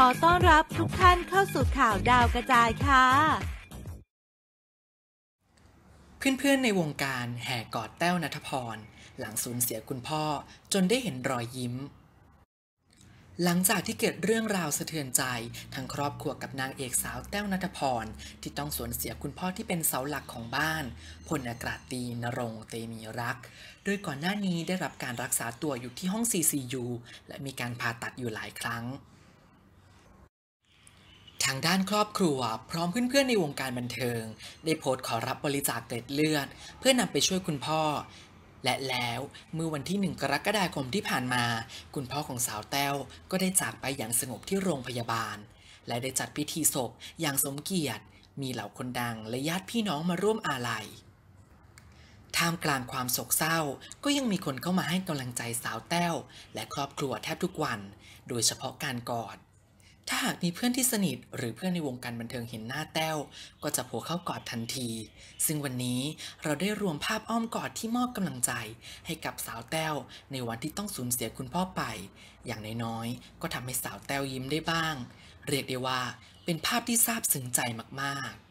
ขอต้อนรับทุกท่านเข้าสู่ข่าวดาวกระจายค่ะ เพื่อนๆในวงการแห่กอดแต้วนัทพร หลังสูญเสียคุณพ่อจนได้เห็นรอยยิ้ม หลังจากที่เกิดเรื่องราวสะเทือนใจทางครอบครัวกับนางเอกสาวแต้วนัทพร ที่ต้องสูญเสียคุณพ่อที่เป็นเสาหลักของบ้านพลอากาศตีนรงเตมีรัก โดยก่อนหน้านี้ได้รับการรักษาตัวอยู่ที่ห้อง CCU และมีการผ่าตัดอยู่หลายครั้ง ทางด้านครอบครัว พร้อมเพื่อนๆในวงการบันเทิง ได้โพสต์ขอรับบริจาคเกล็ดเลือด เพื่อนำไปช่วยคุณพ่อ และแล้วเมื่อวันที่ 1 กรกฎาคมที่ผ่านมา คุณพ่อของสาวแต้วก็ได้จากไปอย่างสงบที่โรงพยาบาล และได้จัดพิธีศพอย่างสมเกียรติ มีเหล่าคนดังและญาติพี่น้องมาร่วมอาลัยท่ามกลางความโศกเศร้าก็ยังมีคนเข้ามาให้กำลังใจสาวแต้ว และครอบครัวแทบทุกวัน โดยเฉพาะการกอด ถ้าหากมีเพื่อนที่สนิทหรือเพื่อนในวงการบันเทิงเห็นหน้าแต้ว ก็จะโผล่เข้ากอดทันที ซึ่งวันนี้เราได้รวมภาพอ้อมกอดที่มอบกำลังใจ ให้กับสาวแต้ว ในวันที่ต้องสูญเสียคุณพ่อไป อย่างน้อยๆก็ทำให้สาวแต้วยิ้มได้บ้าง เรียกได้ว่าเป็นภาพที่ซาบซึ้งใจมากๆ